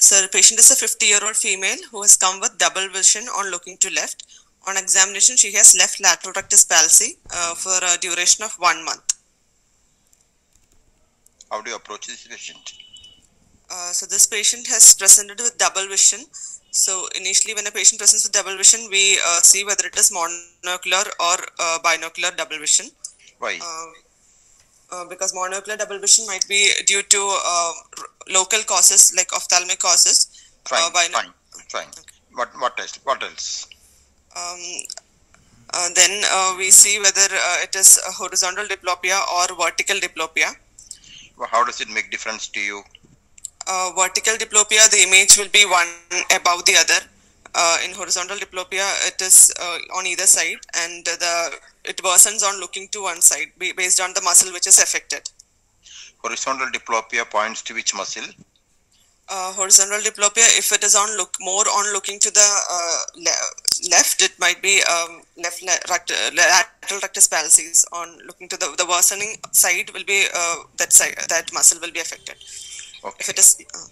Sir, the patient is a 50 year old female who has come with double vision on looking to left. On examination, she has left lateral rectus palsy uh, for a duration of one month. How do you approach this patient? Uh, so, this patient has presented with double vision. So, initially, when a patient presents with double vision, we uh, see whether it is monocular or uh, binocular double vision. Why? Uh, uh, because monocular double vision might be due to uh, r- local causes like ophthalmic causes. fine, uh, bino- fine, fine. What what else? What else? Um, uh, then uh, we see whether uh, it is a horizontal diplopia or vertical diplopia. Well, How does it make difference to you? Uh, vertical diplopia, the image will be one above the other. Uh, in horizontal diplopia, it is uh, on either side, and the it worsens on looking to one side based on the muscle which is affected. Horizontal diplopia points to which muscle? uh, horizontal diplopia if it is on look more on looking to the uh, le- left it might be um, left le- lateral rectus palsies on looking to the the worsening side will be uh, that side that muscle will be affected if it is uh,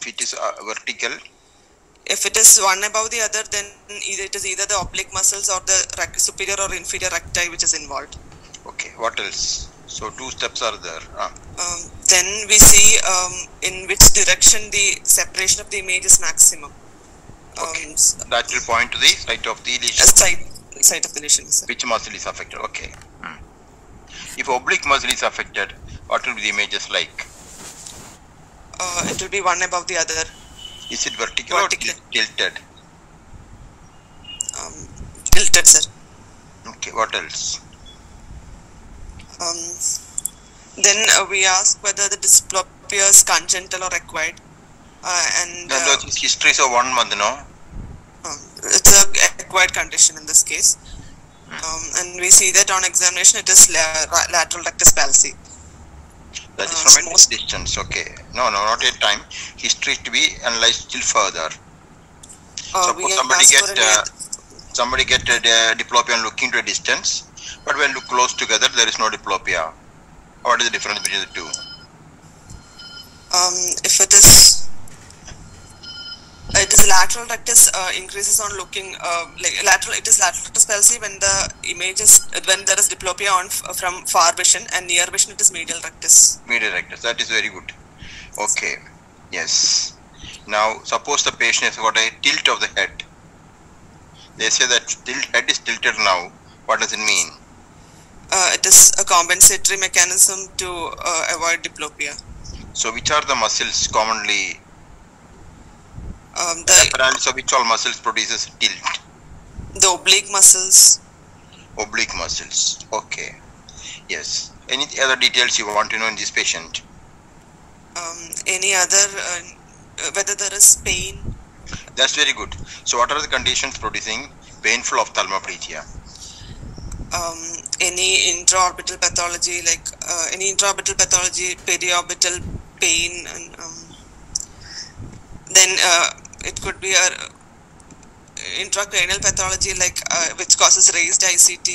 If it is uh, vertical, if it is one above the other then either it is either the oblique muscles or the superior or inferior recti which is involved okay. What else? So two steps are there. Ah, um, then we see um, in which direction the separation of the image is maximum um, Okay. s- that will point to the site of the uh, lesion. side side of the lesion sir. Which muscle is affected? Okay. Hmm. If oblique muscle is affected, what will be the images like? uh, it will be one above the other. Is it vertical, Vertical. or tilted? Um, tilted, sir. Okay. What else? Um, then uh, we ask whether the diplopia is congenital or acquired, uh, and No, uh, those histories of one month, no? um, it's a acquired condition in this case. Um, and we see that on examination it is la- lateral rectus palsy. That is Uh, from a distance. Okay. No, no, not at time. History is to be analyzed still further. Suppose somebody get uh, somebody get a uh, diplopia and looking to a distance, but when look close together, there is no diplopia. What is the difference between the two? um, if it is it is lateral rectus uh, increases on looking uh, like lateral it is lateral rectus palsy when the image is when there is diplopia on f- from far vision and near vision it is medial rectus Medial rectus. That is very good. Okay. Yes. Now, suppose the patient has got a tilt of the head. They say that tilt head is tilted now. What does it mean? uh, it is a compensatory mechanism to uh, avoid diplopia So, which are the muscles commonly? Um, The the paralysis of which all muscles produces tilt? the oblique muscles Oblique muscles. Okay. Yes. Any other details you want to know in this patient? um, any other uh, uh, whether there is pain That's very good. So, what are the conditions producing painful ophthalmoplegia? um, any intraorbital pathology like uh, any intraorbital pathology periorbital pain and um, then uh, it could be a intracranial pathology like uh, which causes raised ICT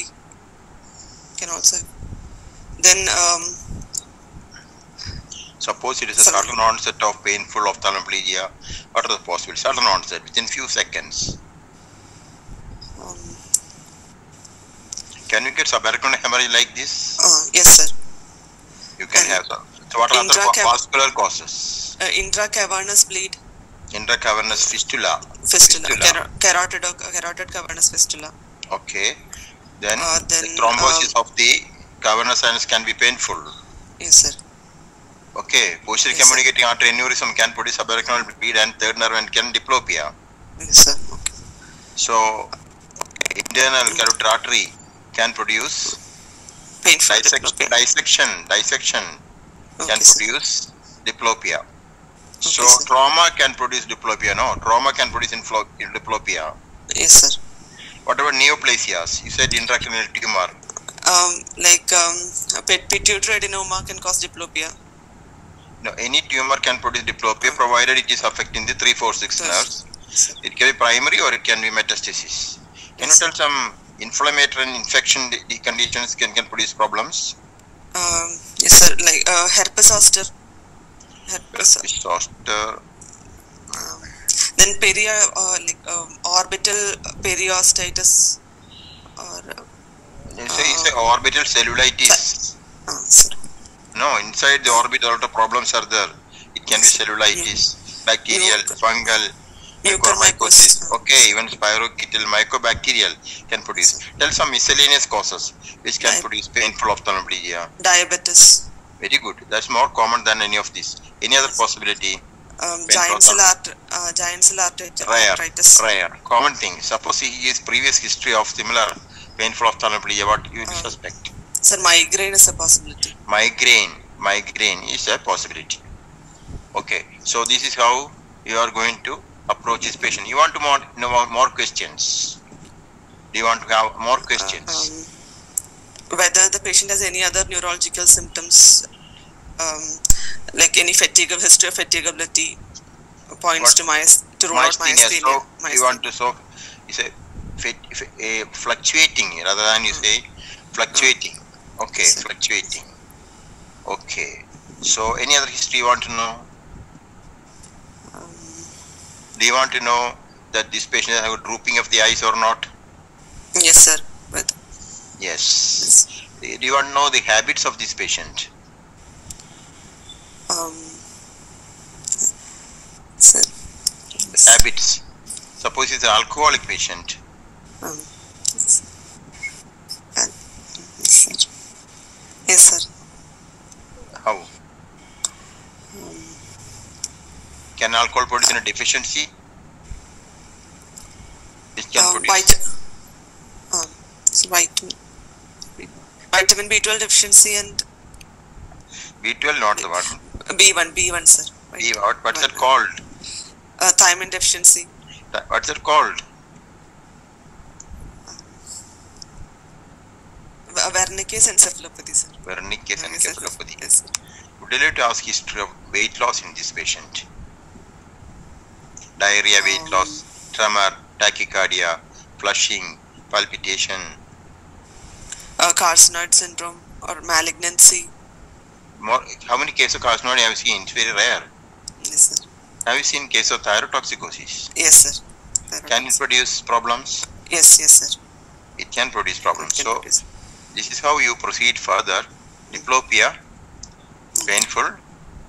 can also then um, Suppose it is a sudden onset of painful ophthalmoplegia. What are the possible Sudden onset within few seconds. um, Can you get subarachnoid hemorrhage like this? uh, yes sir You can And have. So, what are intracav- vascular causes? uh, intracavernous bleed Intracavernous fistula. fistula, Fistula. Car- carotid or carotid cavernous fistula Okay. Then, Uh, the then, thrombosis of the cavernous sinus can be painful. yes sir Okay. Posterior Yes, sir. communicating artery aneurysm can produce subarachnoid bleed and third nerve and can diplopia. yes sir okay So, internal carotid artery can produce painful dissection, diplopia. dissection, dissection can sir. produce diplopia. So Okay, trauma can produce diplopia. No, trauma can produce diplopia. Yes, sir. What about neoplasias? You said intracranial tumor. Um, like um, a pituitary adenoma can cause diplopia. No, any tumor can produce diplopia provided it is affecting the 346 Yes. nerves. Yes, It can be primary or it can be metastasis. Can you Yes. tell some inflammatory and infection conditions can, can produce problems? Um, yes, sir. Like uh, herpes zoster. Zoster, Then peri, uh, like um, orbital periostitis, or uh, You say, orbital cellulitis. uh, sorry. No, inside the orbit, a lot of problems are there. It can be cellulitis, bacterial, Muc- fungal, mucormycosis. Okay, even spirochetal, mycobacterial can produce. Tell some miscellaneous causes which can Right. produce painful ophthalmoplegia. diabetes, Very good. That's more common than any of these. Any other possibility? um, giant cell art, uh, giant cell arterit- Rare. arthritis. Rare. Common thing. Suppose he has previous history of similar painful ophthalmoplegia. What you Uh. suspect? Sir, migraine is a possibility. migraine migraine is a possibility okay so this is how you are going to approach this patient you want to more, know more- questions do you want to have more questions Um, whether the patient has any other neurological symptoms, um, like any fatigue, history of fatigability, points What? to my to rule out myasthenia myasthenia. so you want to so you say a fluctuating rather than you say fluctuating okay Sir. fluctuating okay so any other history you want to know Um, do you want to know that this patient has a drooping of the eyes or not yes, sir. But yes yes. do you want to know the habits of this patient um. Yes. habits. Suppose he's an alcoholic patient. Um, yes. Uh, yes, sir. Yes, sir. How? Um, Can alcohol produce a deficiency? It can um, produce. vit- um, so vitamin, vitamin B12 deficiency and B12, not the what? B1, B1, sir. B, what what's that called? Uh, thiamine deficiency. That- What's that called? Uh, Wernicke's encephalopathy, sir. Wernicke's encephalopathy. Yes, sir. Would you like to ask history of weight loss in this patient? Diarrhea, weight Um, loss, tremor, tachycardia, flushing, palpitation. Uh, carcinoid syndrome or malignancy. More, how many cases of carcinoma have you seen? It's very rare. Yes, sir. Have you seen case of thyrotoxicosis? Yes, sir. Can it produce problems? Yes, yes, sir. It can produce problems. Can So produce- this is how you proceed further. Diplopia, painful,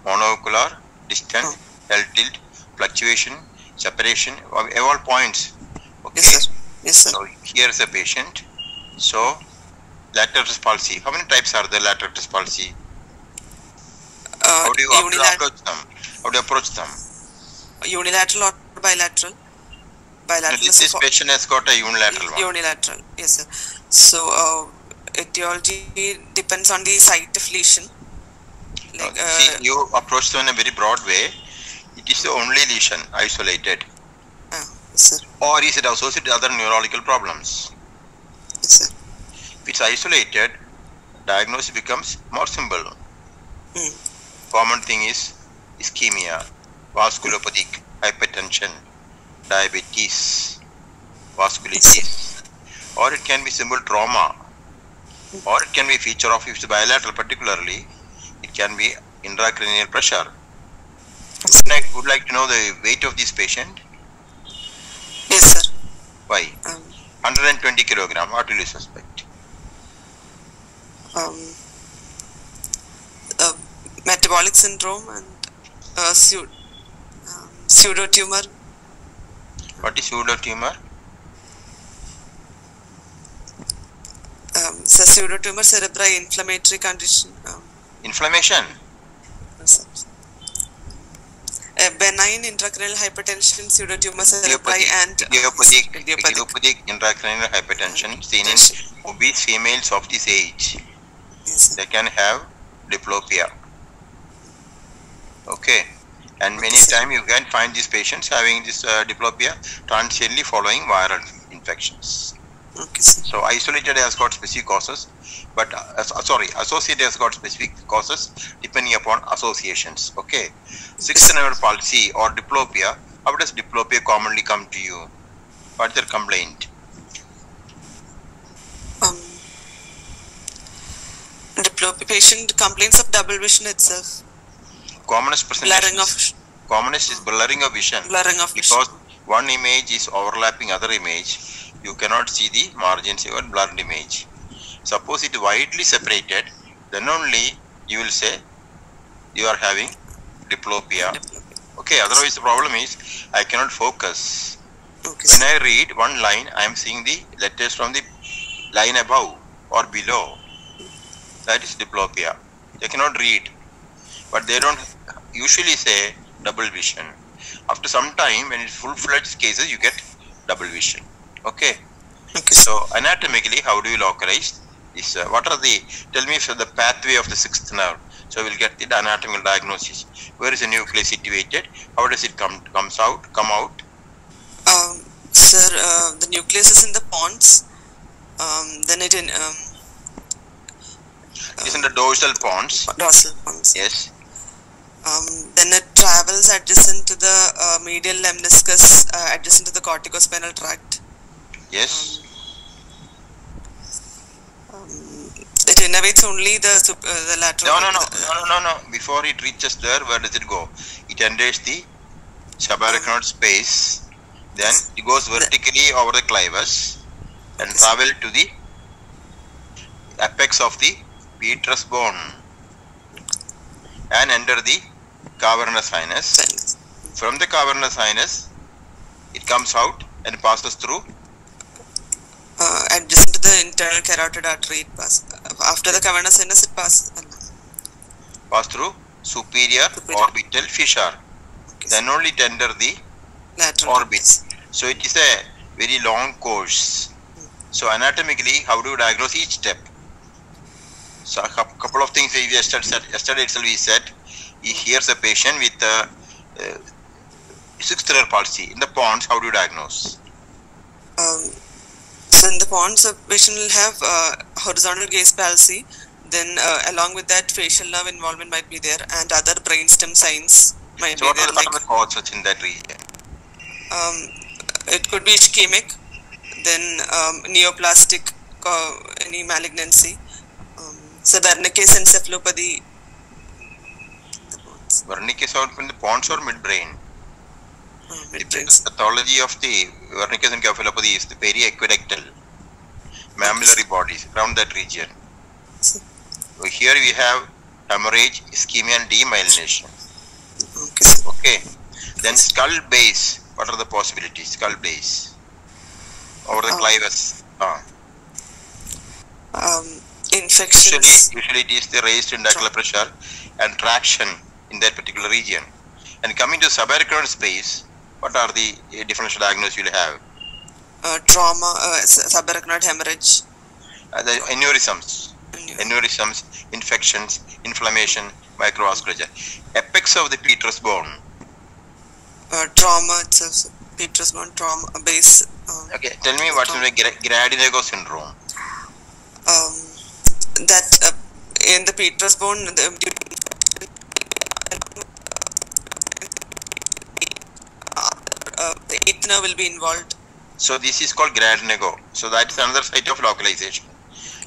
monocular, distant, Oh. health tilt, fluctuation, separation, of all points. Okay. Yes, sir. Yes, sir. So here is a patient. So lateral palsy. How many types are there lateral palsy? How do you, how do you approach them? How do you approach them? unilateral or bilateral? Bilateral This, is this patient has got a unilateral one. unilateral. Yes, sir. So uh, etiology depends on the site of lesion. Like, Uh, See, you approach them in a very broad way. It is the only lesion, isolated. uh, yes, sir. Or is it associated with other neurological problems? Yes, sir. If it's isolated, diagnosis becomes more simple. Hmm. Common thing is ischemia, vasculopathic hypertension, diabetes, vasculitis, or it can be simple trauma, or it can be feature of if it's bilateral particularly, it can be intracranial pressure. Would like, would like to know the weight of this patient? Yes, sir. Why? Um, 120 kilogram. What will you suspect? um, metabolic syndrome and uh, pseudo, um, pseudo tumor. What is pseudo tumor? Um, so pseudo tumor cerebri inflammatory condition. Um, Inflammation. a benign intracranial hypertension, pseudo pseudotumor cerebri, and uh, idiopathic, idiopathic. idiopathic intracranial hypertension seen in obese females of this age. Yes. They can have diplopia. Okay. And many sir. times you can find these patients having this uh, diplopia transiently following viral infections. Okay. So isolated has got specific causes, but uh, uh, sorry, associated has got specific causes depending upon associations. Okay, sixth nerve palsy or diplopia. How does diplopia commonly come to you? What's their complaint? Um, diplopia patient complains of double vision itself, Commonest blurring of presentations. Commonest is blurring of vision. Blurring of vision. Because one image is overlapping other image, you cannot see the margins of a blurred image. Suppose it widely separated, then only you will say you are having diplopia. Okay, otherwise the problem is I cannot focus. Okay, When. I read one line, I am seeing the letters from the line above or below. That is diplopia. They cannot read, but they don't usually say double vision. After some time, when it's full-fledged cases, you get double vision. Okay. Okay. So anatomically, how do you localize this? Uh, what are the? Tell me for the pathway of the sixth nerve. So we'll get the anatomical diagnosis. Where is the nucleus situated? How does it come comes out? Come out? Um, sir, uh, the nucleus is in the pons. Um, then it in um, It's in the dorsal pons. dorsal pons. Yes. Um, then it travels adjacent to the uh, medial lemniscus, uh, adjacent to the corticospinal tract. Yes. Um, it innervates only the uh, the lateral. No, no, no, no, no, no, no. Before it reaches there, where does it go? It enters the subarachnoid space. Then it goes vertically over the clivus and travel to the apex of the petrous bone and enter the cavernous sinus. From the cavernous sinus, it comes out and passes through uh, adjacent to the internal carotid artery. It pass after the cavernous sinus. It passes. pass through superior Superior. orbital fissure. Okay, Then only tender the lateral orbit. So it is a very long course. So anatomically, how do you diagnose each step? So a couple of things we yesterday, said- yesterday itself we said, he hears a patient with uh, uh, sixth rare palsy. In the pons, how do you diagnose? Um, so in the pons, a patient will have uh, horizontal gaze palsy. Then, uh, along with that, facial nerve involvement might be there, and other brainstem signs might So be what there. are, the, what Like are the causes in that region? um, it could be ischemic, then um, neoplastic, uh, any malignancy, um, so Wernicke's encephalopathy. The Wernicke's or in the pons or midbrain? uh, The midbrains. pathology of the Wernicke's encephalopathy is the periaqueductal mammillary bodies around that region. So- here we have hemorrhage, ischemia, and demyelination. Okay, Okay. Then skull base. What are the possibilities? Skull base. Over the Oh. clivus. Ah. um, Usually, infections. usually it is the raised intraocular pressure and traction in that particular region. And coming to subarachnoid space, what are the uh, differential diagnoses you'll have? uh, trauma, uh, subarachnoid hemorrhage, Uh, the aneurysms, aneurysms, infections, inflammation, microvasculature. Apex of the petrous bone. uh, trauma itself, petrous bone trauma base. Um, Okay, tell me what's the gra- Gradenigo syndrome. um, that uh, in the petrous bone, the, uh, the eighth nerve will be involved. So this is called Gradenigo. So that is another site of localization.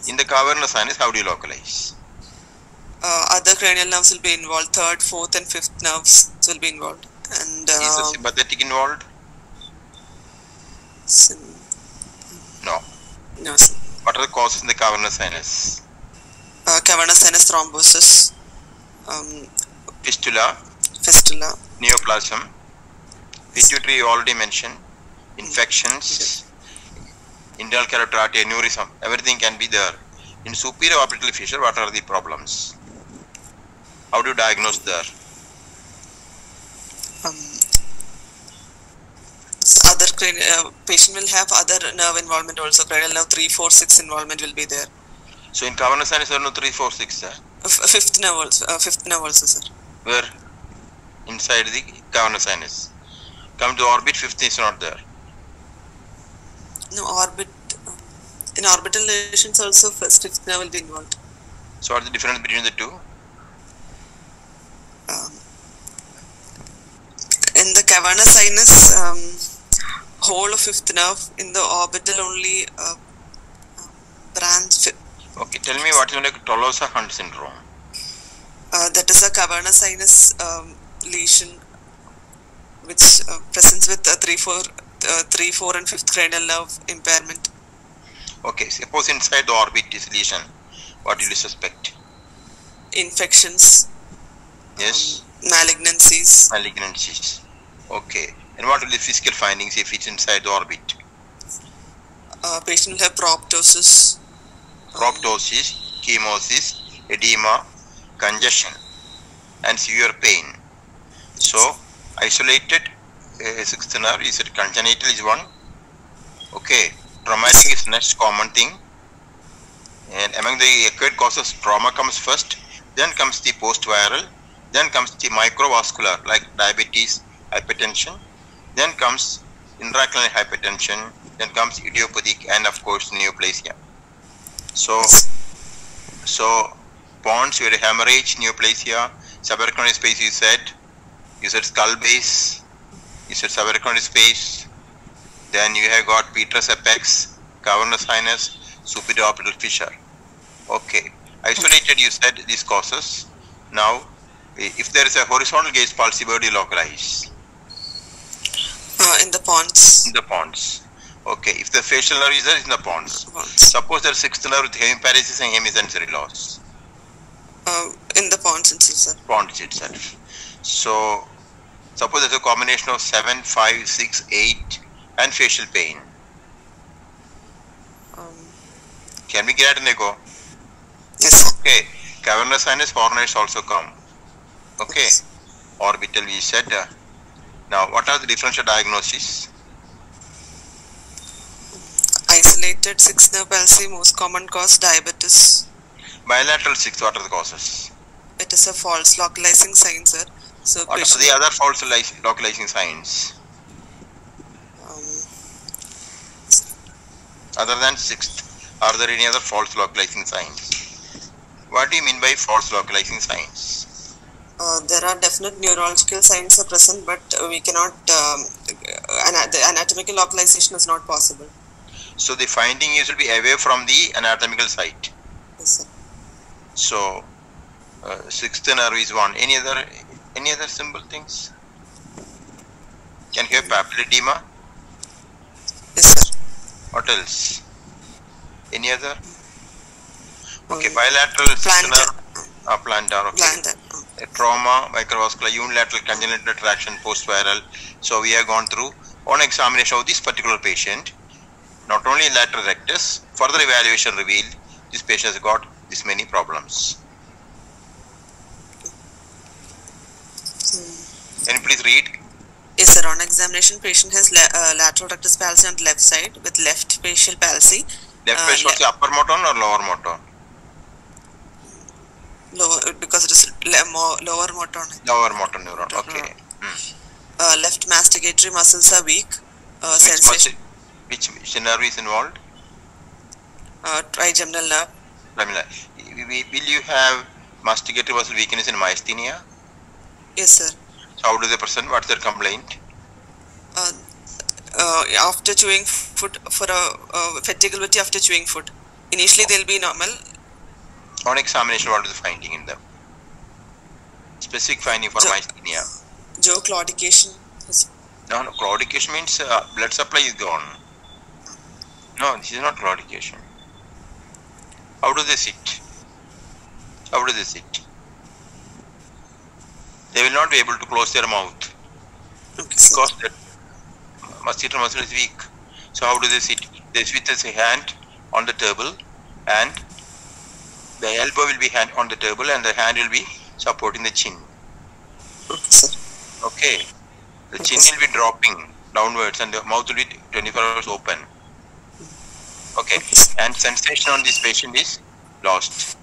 In the cavernous sinus, how do you localize? Uh, other cranial nerves will be involved. Third, fourth, and fifth nerves will be involved. And Is the um, sympathetic involved? sim- No. no, sim- What are the causes in the cavernous sinus? uh, cavernous sinus thrombosis, um, Fistula, fistula, neoplasm, pituitary you already mentioned, infections, internal carotid artery aneurysm, everything can be there. In superior orbital fissure, what are the problems? How do you diagnose there? um, other uh, patient will have other nerve involvement also cranial nerve 3 4 6 involvement will be there So in cavernous sinus, there are no 3, 4, 6 there. uh, f- fifth nerve also uh, fifth nerve also sir Where? Inside the cavernous sinus. Come to orbit, fifth is not there. no orbit um, in orbital lesions also first fifth nerve will be involved So what's the difference between the two? um, in the cavernous sinus um, whole of fifth nerve in the orbital only uh, uh, branch Okay, tell me what is like Tolosa Hunt syndrome. uh, that is a cavernous sinus um, lesion which uh, presents with uh, 3 4 uh, 3 4 and 5th cranial nerve impairment Okay, suppose inside the orbit is lesion. What do you suspect? infections Yes, malignancies malignancies. Okay, and what will the physical findings if it's inside the orbit? uh, patient will have proptosis Proptosis, chemosis, edema, congestion, and severe pain. So, isolated uh, sixth nerve is it congenital is one. Okay, traumatic is next common thing. And among the acquired causes, trauma comes first, then comes the post-viral, then comes the microvascular like diabetes, hypertension, then comes intracranial hypertension, then comes idiopathic, and of course neoplasia. So, so Pons, you had hemorrhage, neoplasia, subarachnoid space you said, you said skull base, you said subarachnoid space, then you have got petrous apex, cavernous sinus, superior orbital fissure. Okay, isolated you said these causes. Now, if there is a horizontal gaze palsy, where do you localize? uh, in the pons In the pons. Okay, if the facial nerve is there, in the pons. pons Suppose there is sixth nerve with hemiparesis and hemisensory loss. uh, in the pons itself pons itself. So, suppose there's a combination of 7, 5, 6, 8 and facial pain. um, Can we get an echo? yes. Okay, cavernous sinus Horner's also come. Okay, orbital we said. uh, now, what are the differential diagnoses? isolated sixth nerve palsy most common cause diabetes Bilateral 6, what are the causes? it is a false localizing sign sir so What are the other false li- localizing signs? um, Other than 6th, are there any other false localizing signs? What do you mean by false localizing signs? uh, there are definite neurological signs are present but we cannot um, ana- the anatomical localization is not possible So the finding is will be away from the anatomical site. yes sir So uh, sixth nerve is one. Any other any other simple things? Can you have papilledema? yes sir What else? Any other? Okay, Um, bilateral plantar. Uh, plantar. Okay. plantar A trauma, microvascular, unilateral congenital traction, post-viral. So we have gone through on examination of this particular patient. Not only lateral rectus, further evaluation revealed this patient has got this many problems. Can you please read? Yes, sir. On examination, patient has la- uh, lateral rectus palsy on the left side with left facial palsy, Left Uh, was the upper motor or lower motor? lower because it is lower motor. Lower motor neuron. Okay. Uh, left masticatory muscles are weak. Uh, Which, sensation, muscle- which, nerve is involved? uh, trigeminal nerve. Will will you have masticatory muscle weakness in myasthenia? Yes, sir. So how do they present? What's their complaint? Uh, uh, after chewing food for a uh, fatigability after chewing food. Initially, they'll be normal. On examination, what is the finding in them? Specific finding for So- myasthenia. Jaw claudication. No, no, claudication means uh, blood supply is gone. No, this is not claudication. How do they sit? How do they sit? They will not be able to close their mouth Okay, because that masseter muscle is weak. So how do they sit? They sit with a hand on the table and the elbow will be hand on the table and the hand will be supporting the chin. Okay, The chin will be dropping downwards and the mouth will be 24 hours open. Okay. And sensation on this patient is lost.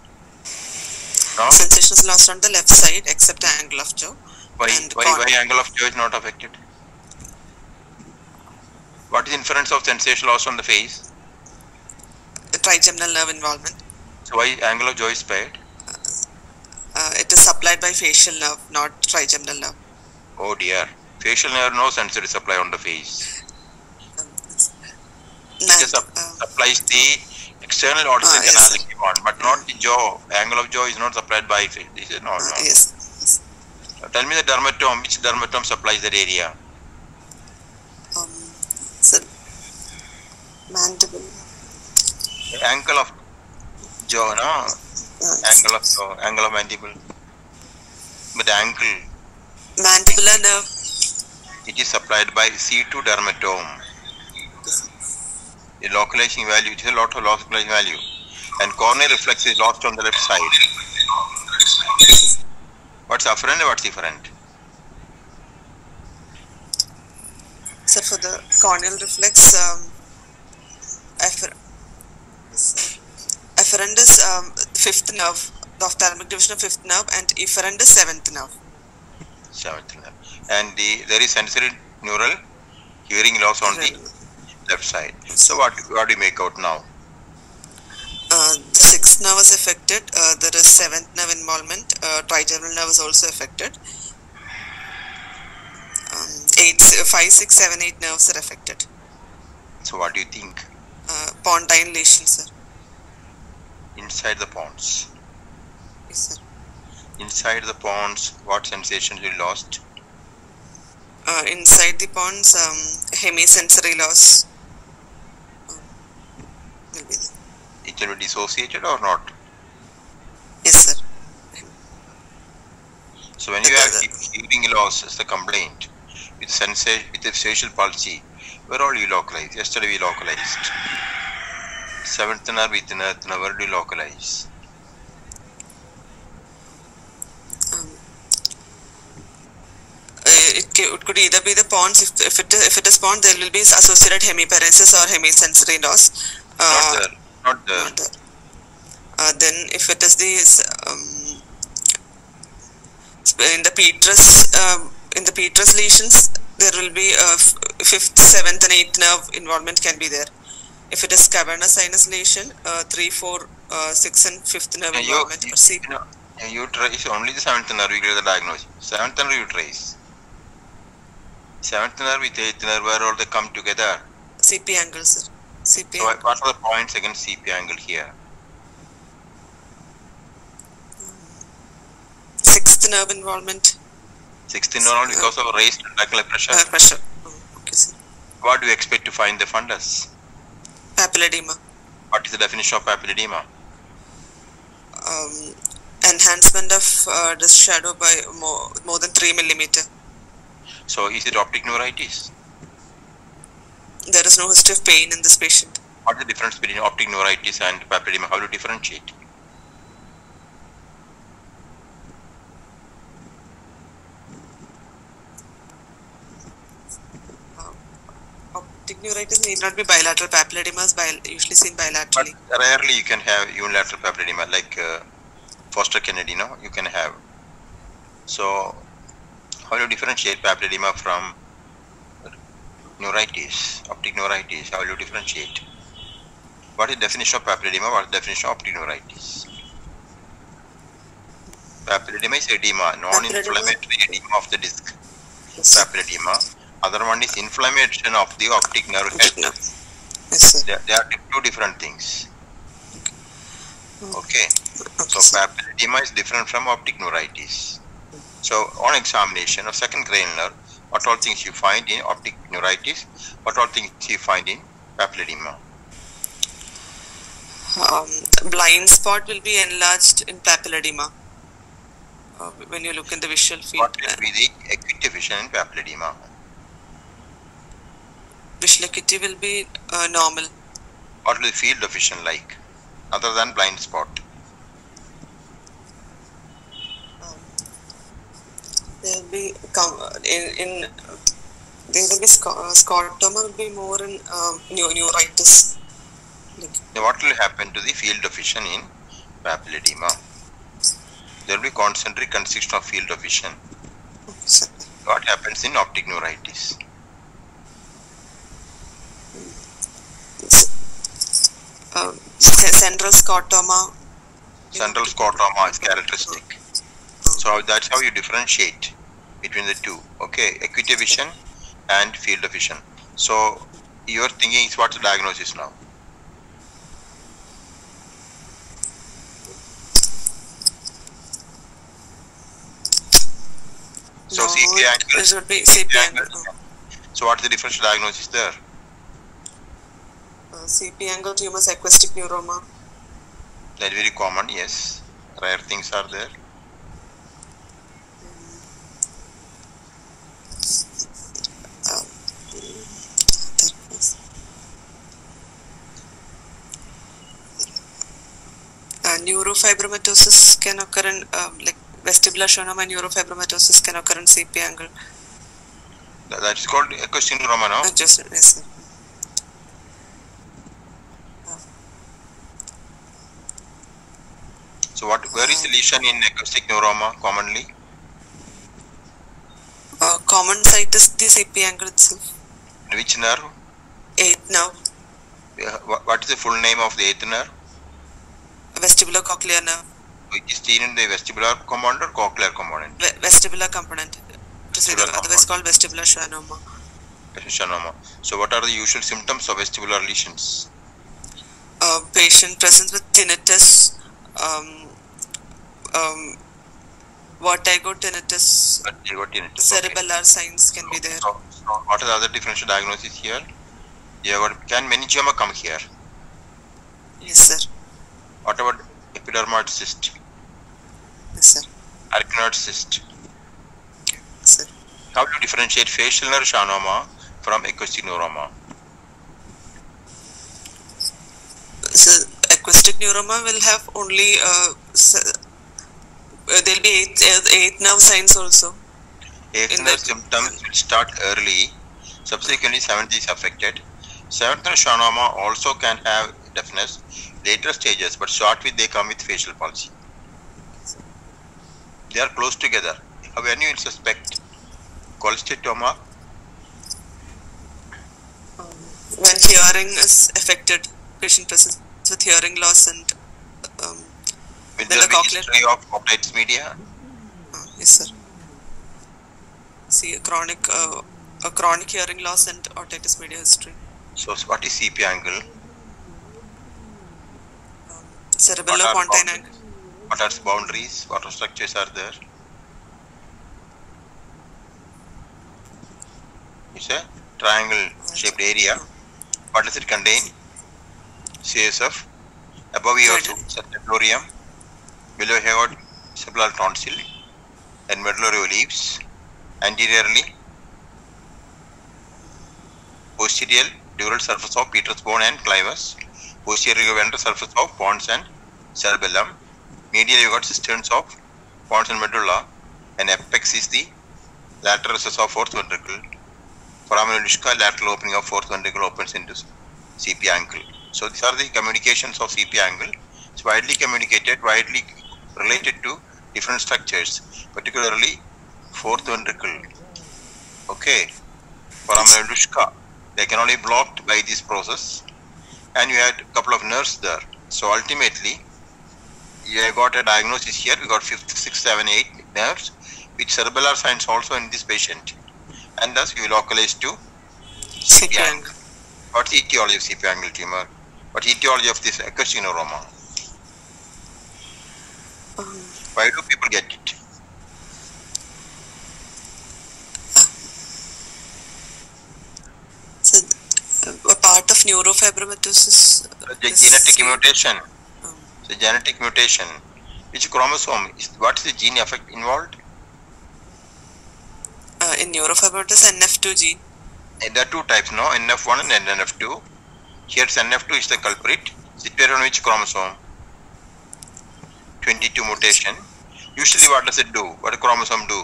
No? Sensation is lost on the left side except angle of jaw. Why, why, why angle of jaw is not affected? What is inference of sensation loss on the face? trigeminal nerve involvement. So why angle of jaw is spared? Uh, it is supplied by facial nerve, not trigeminal nerve. Oh dear. Facial nerve no sensory supply on the face. Man, It just uh, supplies the external audit ah, yes, can yes, on, but not the jaw. Angle of jaw is not supplied by it. This is not. No. Yes. So tell me the dermatome. Which dermatome supplies that area? Um, sir, mandible. The angle of jaw, no. Yes. Angle of jaw. Angle of mandible. But the ankle. Mandibular nerve. It is supplied by C2 dermatome. The localizing value, it is a lot of localizing value. And corneal reflex is lost on the left side. What's afferent and what's different? So for the corneal reflex, um, affer- afferent is um, fifth nerve, the ophthalmic division of fifth nerve, and efferent is seventh nerve. Seventh nerve. And the, there is sensory neural hearing loss on the left side. So what, what do you make out now? Uh, the sixth nerve is affected. Uh, there is seventh nerve involvement. Uh, trigeminal nerve is also affected. Um, eight, five, six, seven, eight nerves are affected. So what do you think? Uh, pontine lesion, sir. Inside the pons. Yes, sir. Inside the pons, what sensations you lost? Uh, inside the pons, um, hemisensory loss um, will be there. It will be dissociated or not? Yes, sir. So when you have hearing loss as the complaint with sensation with the facial palsy, where all you localize? Yesterday we localized. Seventh nerve with nerve, where do you localize? Um, uh, it, it could either be the pons. If, if it if it is pons, there will be associated hemiparesis or hemisensory loss. Not Uh, there. Not there. not there. Uh, then if it is the um, in the petrous um, in the petrous lesions, there will be a f- fifth, seventh, and eighth nerve involvement can be there. If it is cavernous sinus lesion, uh, three, four, uh, six, and fifth nerve you, involvement. Or C- you know, you trace only the seventh nerve, you get the diagnosis. Seventh nerve you trace. Seventh nerve with eighth nerve, where all they come together. CP angles, sir. CP So what are the points against CP angle here? sixth nerve involvement, Sixth neuron because of raised ventricular pressure. uh, pressure. Oh, okay, sir. What do you expect to find the fundus? Papilledema. What is the definition of papilledema? Um, enhancement of uh, the shadow by more, more than 3 millimeter. So is it optic neuritis? There is no history of pain in this patient. What is the difference between optic neuritis and papilledema? How do you differentiate? Optic neuritis need not be bilateral. Papilledema is bil- usually seen But bilaterally. rarely you can have unilateral papilledema like uh, Foster Kennedy, no? You can have. So how do you differentiate papilledema from neuritis, optic neuritis? How do you differentiate? What is the definition of papilledema? What is the definition of optic neuritis? Papilledema is edema, non-inflammatory edema of the disc. Yes. Papilledema. Other one is inflammation of the optic nerve head. Yes. They, they are two different things. Okay. Okay, So papilledema is different from optic neuritis. So on examination of second cranial nerve, what all things you find in optic neuritis, what all things you find in papilledema. Um, blind spot will be enlarged in papilledema. Uh, when you look in the visual field, What will be the acuity vision in papilledema? visual acuity will be uh, normal. What will the field of vision like, other than blind spot? There will be in, in there will be uh, scotoma will be more in um, neu- neuritis. Like, what will happen to the field of vision in papilledema? There will be concentric constriction of field of vision. sir. What happens in optic neuritis? Um, c- central scotoma. Central scotoma is characteristic. So that's how you differentiate between the two. Okay, acuity vision and field of vision. So your thinking is what's the diagnosis now? So No, CP angle. It should be CP angle. angle. So what's the differential diagnosis there? Uh, CP angle tumors, acoustic neuroma. That very common, yes. Rare things are there. Uh, that was- Uh, neurofibromatosis can occur in um, like vestibular schwannoma and neurofibromatosis can occur in CP angle. That, is called acoustic neuroma, no? Uh, just yes. So what? Where is the lesion in acoustic neuroma commonly? Uh, common site is the CP angle itself. Which nerve? Eighth nerve, Uh, wha- What is the full name of the eighth nerve? Vestibular cochlear nerve, is seen in the vestibular component or cochlear component? ve- vestibular component. To say the, otherwise called vestibular schwannoma. Schwannoma. So what are the usual symptoms of vestibular lesions? uh, patient presents with tinnitus, um, um, vertigo tinnitus, got tinnitus, okay. cerebellar signs can be there. So, so what are the other differential diagnosis here? Have got, can meningioma come here? Yes, sir. What about epidermoid cyst, Yes, sir. arachnoid cyst? Yes, sir. How do you differentiate facial nerve schwannoma from acoustic neuroma? So, acoustic neuroma will have only uh, uh, there'll be eight, uh, eight nerve signs also. Eighth nerve symptoms will start early, subsequently seventh is affected. Seventh nerve schwannoma also can have deafness, later stages, but short with they come with facial palsy. They are close together. When you suspect cholesteatoma, Um, when hearing is affected, patient presents with hearing loss and um, there the history of otitis media? uh, yes, sir. See a chronic uh, a chronic hearing loss and otitis media history. So what is CP angle? What cerebellar are pontine boundaries? angle. What are boundaries? What structures are there? It's a triangle shaped area. What does it contain? CSF. Above Right. septum Below got cerebral tonsil and medullary leaves. Anteriorly, posterior dural surface of petrous bone and clivus. Posterior ventral surface of pons and cerebellum. Medial you got cisterns of pons and medulla. And apex is the lateral recess of fourth ventricle. Foramen Luschka, lateral opening of fourth ventricle opens into CP angle. So these are the communications of CP angle. It's widely communicated, widely related to different structures, particularly fourth ventricle. Okay. Foramen Luschka, they can only be blocked by this process. And you had a couple of nerves there. So ultimately, you got a diagnosis here. We got fifth, sixth, seven, eight nerves with cerebellar signs also in this patient. And thus you localize to CP CP angle. What's the etiology of CP angle tumor? What's the etiology of this neuroma? Um, Why do people get it? so uh, a part of neurofibromatosis. uh, The genetic mutation. um, The genetic mutation. Which chromosome? Is, what is the gene effect involved? uh, in neurofibromatosis NF2 gene. And there are two types, no? NF1 and NF2. Here NF2 is the culprit. Situated on which chromosome? 22 mutation. Usually what does it do? What does chromosome do?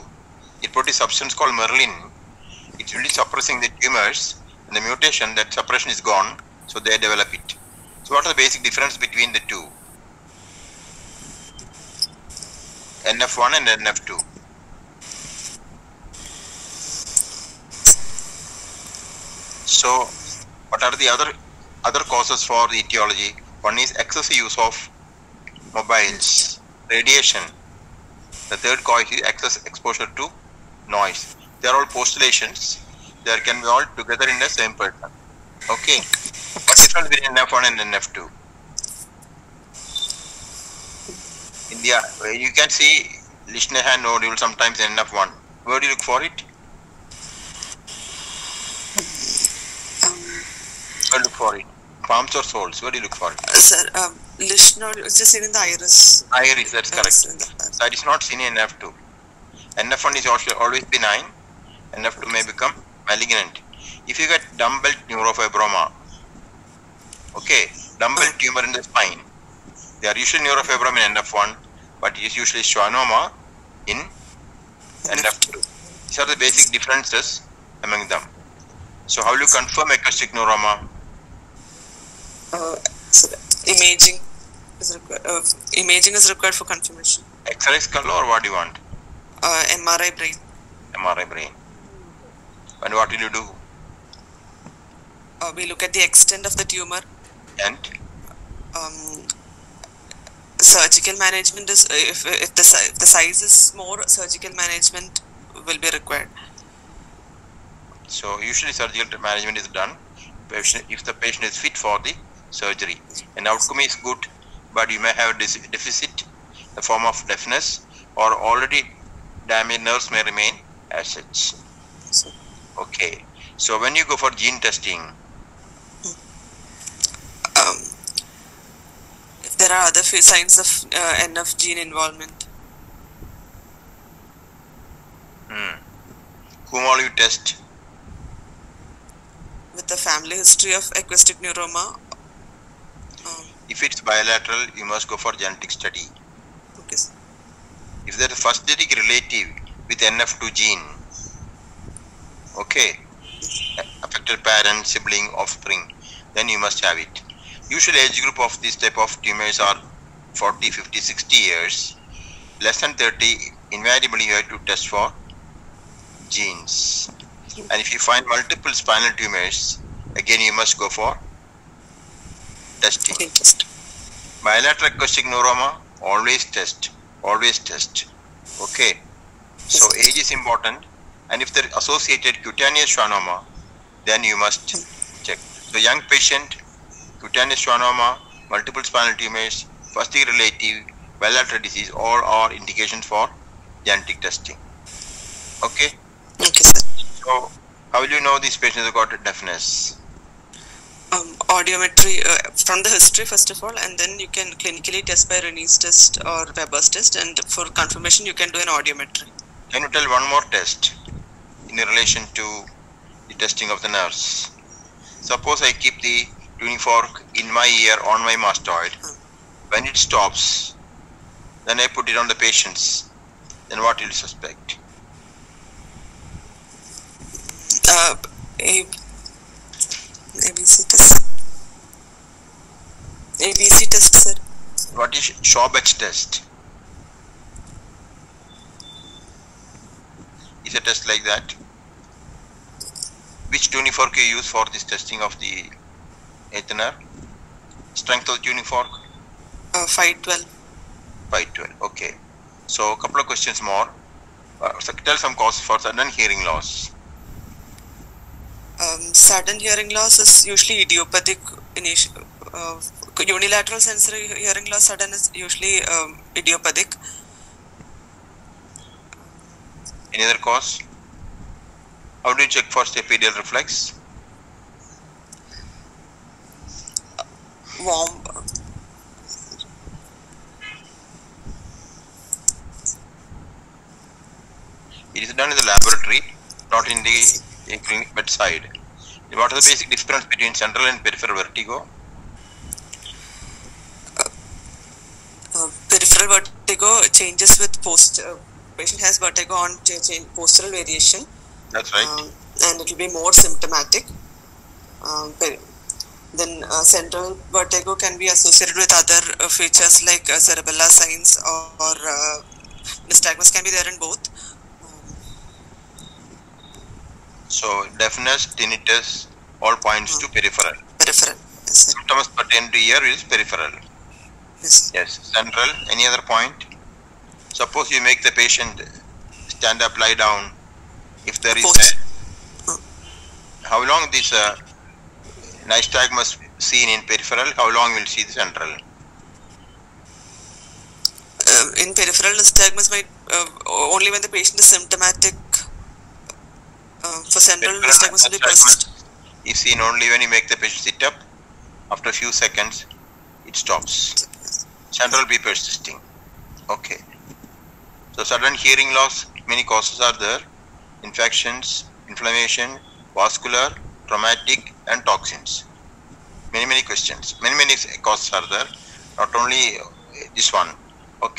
It produces substance called merlin. It's really suppressing the tumors the mutation, that suppression is gone, so they develop it. So what are the basic difference between the two? NF1 and NF2. So, what are the other other causes for the etiology? One is excessive use of mobiles, radiation. The third cause is excess exposure to noise. They are all postulations. They can be all together in the same person. Okay. What difference between NF1 and NF2? In the uh, you can see Lichtenheim nodule sometimes in NF1. Where do you look for it? Where look for it? palms or soles? Where do you look for? Uh, sir, um, lesion is just seen in the iris. Iris, that's Yes, correct. That is not seen in NF2. NF1 is also always benign. NF2 may become malignant. If you get dumbbell neurofibroma, okay, dumbbell tumor in the spine, they are usually neurofibroma in NF1, but it is usually schwannoma in NF2. These are the basic differences among them. So how will you confirm acoustic neuroma? Uh, so imaging is required. Uh, imaging is required for confirmation. X-ray skull or what do you want? Uh, MRI brain. MRI brain. And what will you do? Uh, we look at the extent of the tumor. And Um, surgical management is if if the if the size is more, surgical management will be required. So usually surgical management is done if the patient is fit for the surgery. And outcome is good, but you may have dis- deficit, the form of deafness, or already damaged nerves may remain as such. Okay. So when you go for gene testing, um, if there are other signs of uh, NF gene involvement, hmm, whom all you test? with the family history of acoustic neuroma, um, If it's bilateral, you must go for genetic study. okay, sir. If there is first genetic relative with NF2 gene, okay, affected parent, sibling, offspring, then you must have it. Usually age group of this type of tumors are 40, 50, 60 years. Less than 30, invariably you have to test for genes. And if you find multiple spinal tumors, again you must go for testing. Bilateral acoustic neuroma, always test, always test. Okay. So age is important, and if there is associated cutaneous schwannoma, then you must check. So young patient, cutaneous schwannoma, multiple spinal tumors, first degree relative, bilateral disease, all are indications for genetic testing. Okay. okay, sir. So how will you know these patients have got deafness? um, audiometry uh, from the history first of all and then you can clinically test by Rinne's test or Weber's test and for confirmation you can do an audiometry. Can you tell one more test in relation to the testing of the nerves? Suppose I keep the tuning fork in my ear on my mastoid. When it stops, then I put it on the patients. Then what will you suspect? Uh, ABC test. ABC test sir. What is Schwabach's test? Is a test like that? Which tuning fork you use for this testing of the eighth? Strength of tuning fork? Uh, 512. 512. Okay. So, a couple of questions more. Uh, so tell some cause for sudden hearing loss. Um, sudden hearing loss is usually idiopathic initial. Uh, unilateral sensory hearing loss sudden is usually um, idiopathic. Any other cause? How do you check for stapedial reflex? Warm. It is done in the laboratory, not in the uh, clinic bedside. What is the basic difference between central and peripheral vertigo? Uh, peripheral vertigo changes with post. Uh, patient has vertigo on postural variation, That's right. um, and it will be more symptomatic. Um, then uh, central vertigo can be associated with other uh, features like uh, cerebellar signs or, or uh, nystagmus can be there in both. so, deafness, tinnitus, all points to peripheral. Peripheral. Yes, sir. Symptoms pertain to ear is peripheral. Yes. Yes. Central, any other point? Suppose you make the patient stand up, lie down. If there is a, how long this uh, nystagmus seen in peripheral, how long will see the central? Uh, in peripheral nystagmus might uh, only when the patient is symptomatic. Uh, for central nystagmus will be nystagmus is seen only when you make the patient sit up. After a few seconds, it stops. Central be persisting. Okay. So sudden hearing loss, many causes are there. Infections, inflammation, vascular, traumatic and toxins. Many, many questions. Many, many causes are there. Not only this one. Okay.